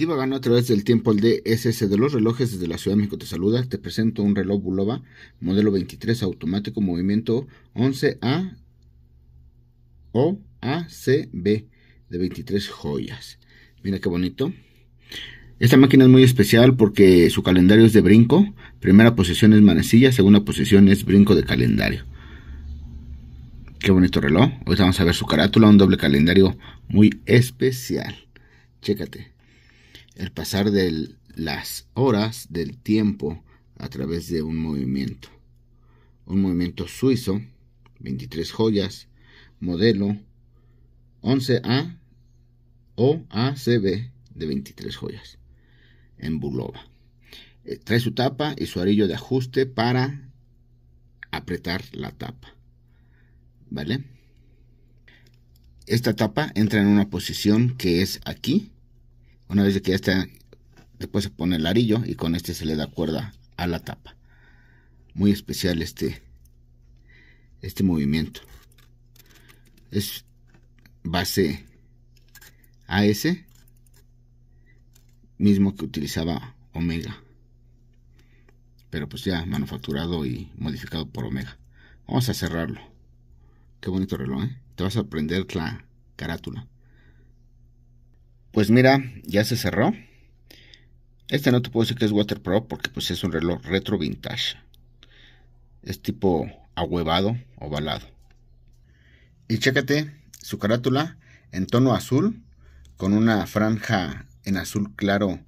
Divagando a través del tiempo el DSS de los relojes desde la Ciudad de México te saluda. Te presento un reloj Bulova modelo 23 automático movimiento 11A o ACB de 23 joyas. Mira qué bonito. Esta máquina es muy especial porque su calendario es de brinco. Primera posición es manecilla, segunda posición es brinco de calendario. Qué bonito reloj. Hoy vamos a ver su carátula, un doble calendario muy especial. Chécate el pasar de las horas del tiempo a través de un movimiento. Un movimiento suizo, 23 joyas, modelo 11A o ACB de 23 joyas en Bulova. Eh, trae su tapa y su arillo de ajuste para apretar la tapa. ¿Vale? Esta tapa entra en una posición que es aquí una vez que ya está, después se pone el arillo y con este se le da cuerda a la tapa. Muy especial este, este movimiento. Es base AS, mismo que utilizaba Omega. Pero pues ya manufacturado y modificado por Omega. Vamos a cerrarlo. Qué bonito reloj, ¿eh? Te vas a aprender la carátula. Pues mira, ya se cerró. Este no te puedo decir que es Waterproof porque pues es un reloj retro vintage. Es tipo ahuevado, ovalado. Y chécate su carátula en tono azul con una franja en azul claro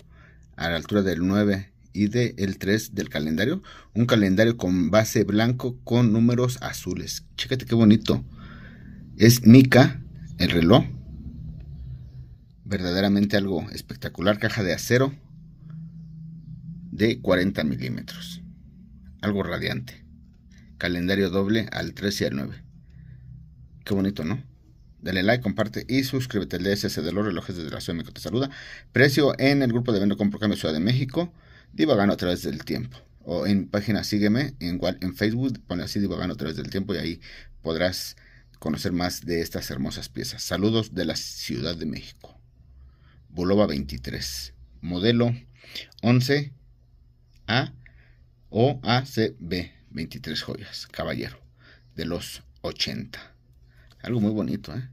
a la altura del 9 y del 3 del calendario. Un calendario con base blanco con números azules. Chécate qué bonito. Es Mika el reloj verdaderamente algo espectacular. Caja de acero de 40 milímetros. Algo radiante. Calendario doble al 3 y al 9. Qué bonito, ¿no? Dale like, comparte y suscríbete al DSS de los relojes desde la Ciudad de México. Te saluda. Precio en el grupo de Vendo Compro Cambio Ciudad de México. Divagando a través del tiempo. O en página Sígueme, en, en Facebook, pone así Divagando a través del tiempo y ahí podrás conocer más de estas hermosas piezas. Saludos de la Ciudad de México. Bulova 23, modelo 11A o ACB 23 joyas, caballero, de los 80. Algo muy bonito, ¿eh?